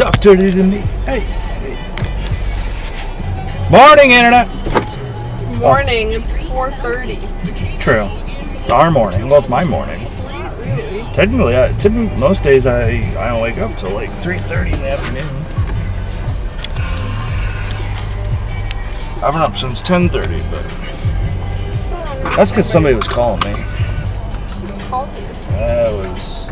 Talk dirty to me. Hey. hey. Morning, internet. Morning. It's 4:30. It's true. It's our morning. Well, it's my morning. Not really. Technically, I, typically most days I I don't wake up till like 3:30 in the afternoon. I've been up since 10:30, but that's because somebody was calling me. Who called you? That was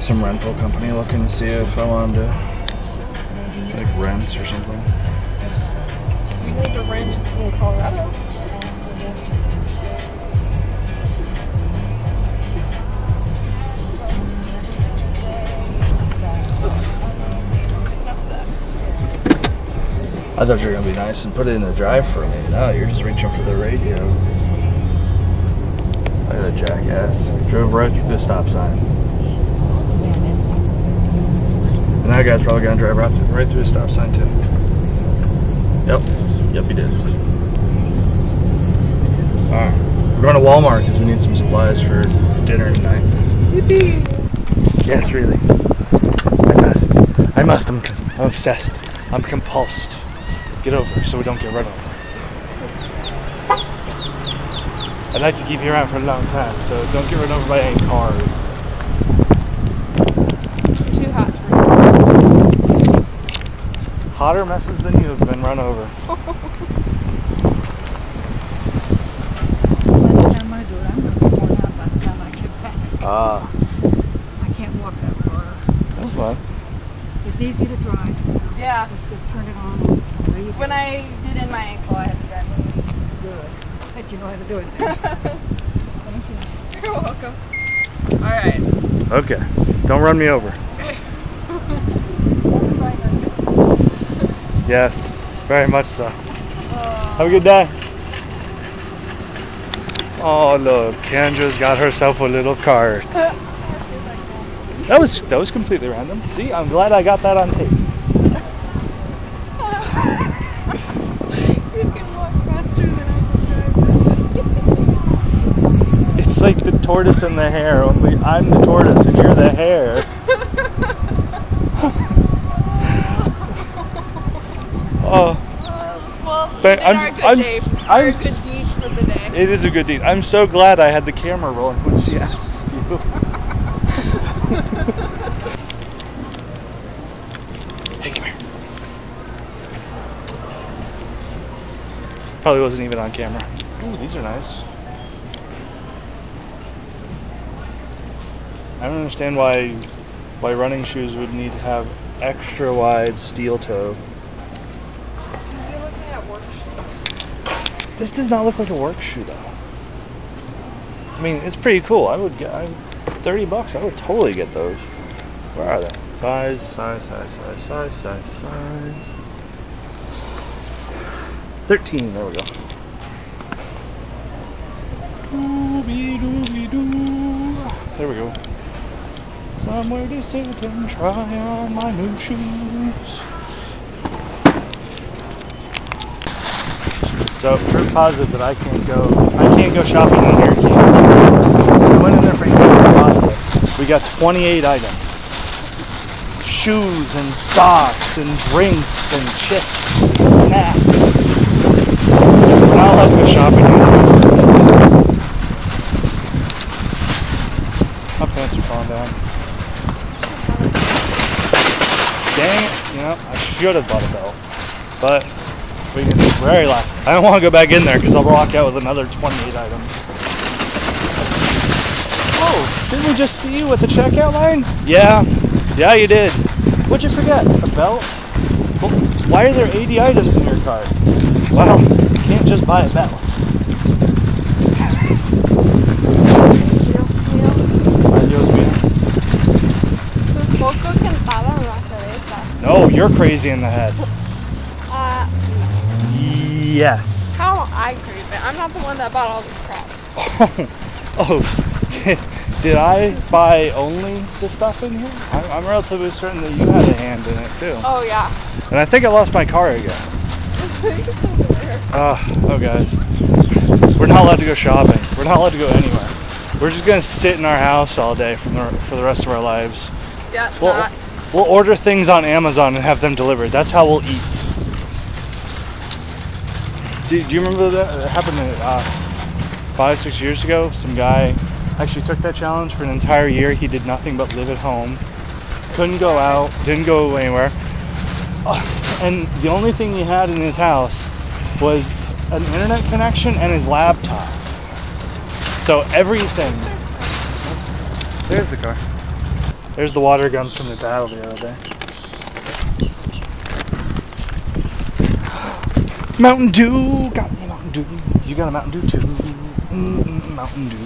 some rental company looking to see if I wanted to like rent or something. You need to rent in Colorado. I thought you were gonna be nice and put it in the drive for me. No, you're just reaching for the radio. Look at that jackass. Drove right through the stop sign. And that guy's probably gonna drive right through, right through the stop sign too. Yep. Yep, he did. Alright. We're going to Walmart because we need some supplies for dinner tonight. Yippee! Yes, really. I must. I must. I'm, I'm obsessed. I'm compulsed. Get over so we don't get run over. I'd like to keep you around for a long time, so don't get run over by any cars. Too hot to read. Hotter messes than you have been run over. By the time I do it, I'm gonna be worn out by the time I get back. Ah, I can't walk that far. that was fun. It's easy to drive. Yeah. Just, just turn it on. and there you go. When I did in my ankle, I had to drive. Good. But you know how to do it. Thank you. You're welcome. All right. Okay. Don't run me over. Yeah, very much so. Have a good day. Oh look, Kendra's got herself a little cart. That was that was completely random. See, I'm glad I got that on tape. You can walk faster than I can drive. It's like the tortoise and the hare, only I'm the tortoise and you're the hare. Oh, um, well, But I'm- I'm- I'm- good deed for the day. it is a good deed. I'm so glad I had the camera rolling when she asked you. hey, come here. Probably wasn't even on camera. Ooh, these are nice. I don't understand why why running shoes would need to have extra wide steel toe. You're looking at work shoes. This does not look like a work shoe though. I mean, it's pretty cool. I would get I, 30 bucks. I would totally get those. Where are they? Size, size, size, size, size, size, size. 13. There we go. Dooby-dooby-doo. There we go. Somewhere to sit and try on my new shoes. So proof positive that I can't go. I can't go shopping in here. I went in there for. We got 28 items: shoes and socks and drinks and chips and snacks. We're not to shopping here. My pants are falling down. Dang it! You know, I should have bought a belt, but we can very loud. I don't want to go back in there because I'll walk out with another 28 items. Oh, didn't we just see you at the checkout line? Yeah, yeah, you did. What'd you forget? A belt? Well, why are there 80 items in your cart? Well, you can't just buy a belt. Adios, mía. Un poco cantada en la cabeza. No, you're crazy in the head. Yes. how am I crazy? I'm not the one that bought all this crap. oh, did, did I buy only the stuff in here? I'm, I'm relatively certain that you had a hand in it too. Oh yeah. And I think I lost my car again. Uh, oh, guys. We're not allowed to go shopping. We're not allowed to go anywhere. We're just gonna sit in our house all day for the, for the rest of our lives. yeah. Well. We'll order things on Amazon and have them delivered. That's how we'll eat. Do, do you remember that? It happened uh, five, six years ago. Some guy actually took that challenge for an entire year. He did nothing but live at home. Couldn't go out. Didn't go anywhere. Uh, and the only thing he had in his house was an internet connection and his laptop. So everything. There's the car. There's the water gun from the battle the other day. Mountain Dew, got me Mountain Dew. You got a Mountain Dew too. Mm, Mountain Dew.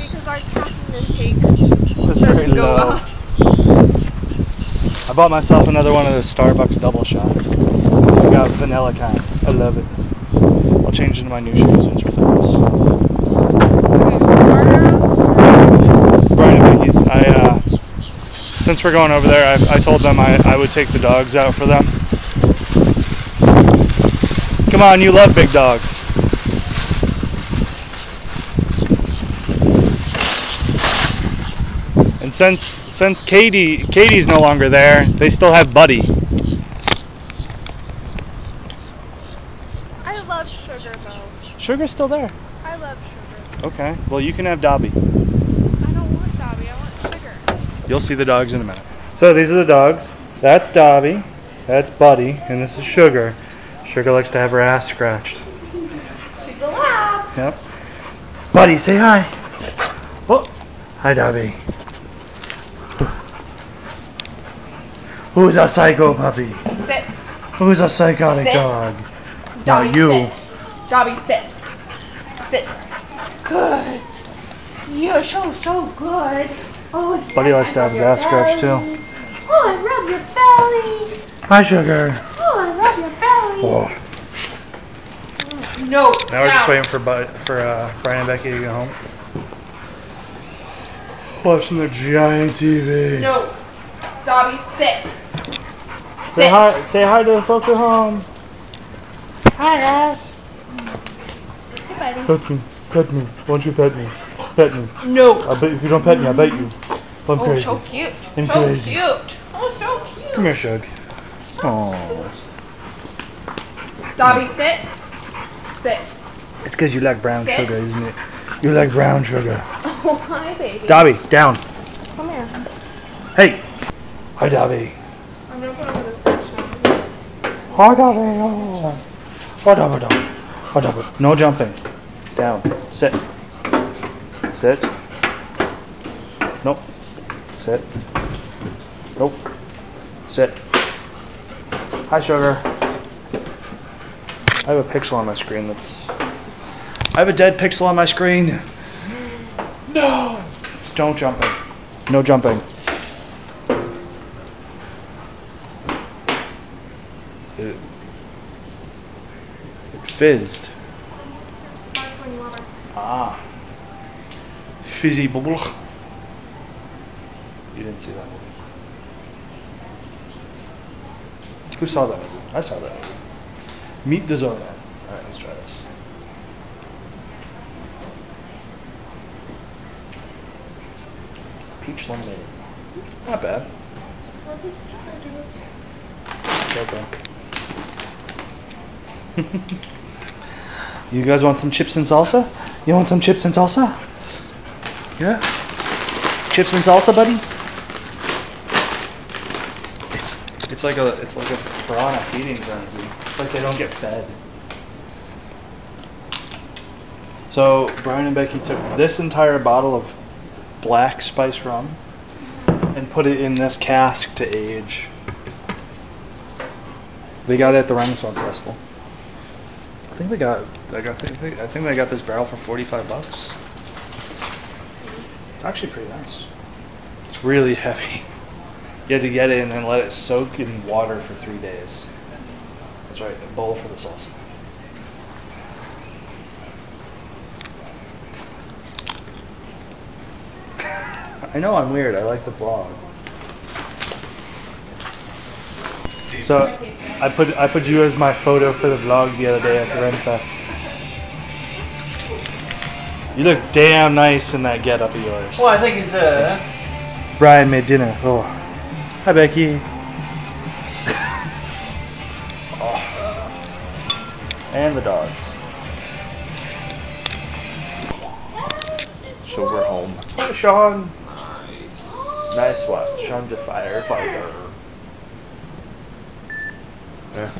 Because our caffeine intake very low. up. I bought myself another one of those Starbucks double shots. I got vanilla kind. I love it. I'll change into my new shoes once we're done. Brian and Vicky's. I uh, since we're going over there, I, I told them I, I would take the dogs out for them. Come on, you love big dogs. And since since Katie Katie's no longer there, they still have Buddy. I love sugar though. Sugar's still there. I love sugar. Okay. Well, you can have Dobby. I don't want Dobby. I want sugar. You'll see the dogs in a minute. So these are the dogs. That's Dobby. That's Buddy, and this is Sugar. Sugar likes to have her ass scratched. She's alive. Yep. Buddy, say hi. Oh, hi, Dobby. Who's a psycho puppy? Sit. Who's a psychotic Sit. dog? Dobby, Now you. Sit. Dobby, sit. Sit. Good. You're so, so good. Oh, Buddy likes to have his ass scratched too. Oh, I rub your belly. Hi, Sugar. Oh, I rub your belly. Oh. No. Now we're just waiting for Bud, for uh, Brian and Becky to get home. Watching the giant TV. No. Dobby, sit. Say Sit. hi. Say hi to the folks at home. Hi guys. Hey, buddy. Pet me. Pet me. Won't you pet me? Pet me. No. I bet if you don't pet me, I bite you. I'm Oh, crazy. so cute. I'm so crazy. cute. Oh, so cute. Come here, Shug. Oh. Dobby, sit. Sit. It's because you like brown Sit. sugar, isn't it? You like brown sugar. Oh, hi, baby. Dobby, down. Come here. Hey. Hi, Dobby. I'm gonna put over the fish. Hi, Dobby. Oh. Oh, Dobby, Dobby. Oh, Dobby. No jumping. Down. Sit. Sit. Nope. Sit. Nope. Sit. Hi, sugar. I have a pixel on my screen that's. I have a dead pixel on my screen. No! Don't jumping. No jumping. It, it fizzed. Ah. Fizzy bubble. You didn't see that movie. Who saw that movie? I saw that movie. Meet the Zorman. Alright, let's try this. Peach lemonade. Not bad. Okay. you guys want some chips and salsa? You want some chips and salsa? Yeah? Chips and salsa, buddy? It's it's like a it's like a piranha feeding frenzy. Like they don't get fed. So Brian and Becky took this entire bottle of black spice rum and put it in this cask to age. They got it at the Renaissance Festival. I think they got I got I think they got this barrel for forty five bucks. It's actually pretty nice. It's really heavy. You had to get it and let it soak in water for three days. That's right, a bowl for the salsa. I know I'm weird. I like the vlog. So I put I put you as my photo for the vlog the other day at the Renfest. You look damn nice in that getup of yours. Well, I think it's uh, Brian made dinner. Oh, hi Becky. And the dogs. So we're home. Hey, Sean. Nice watch. Sean's a firefighter. Yeah.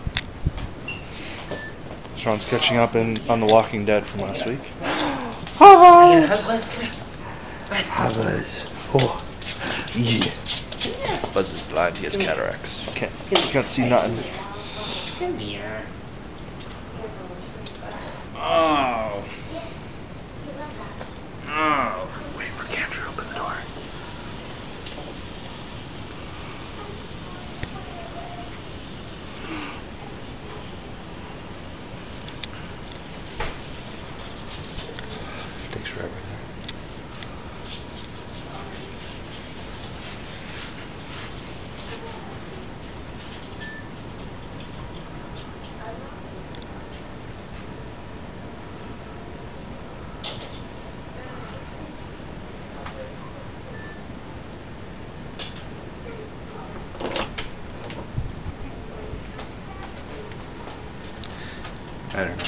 Sean's catching up in on The Walking Dead from last week. Hi, Buzz. Oh, yeah. Buzz is blind. He has cataracts. Can't can't see nothing. Come here. Oh. Oh. I don't know.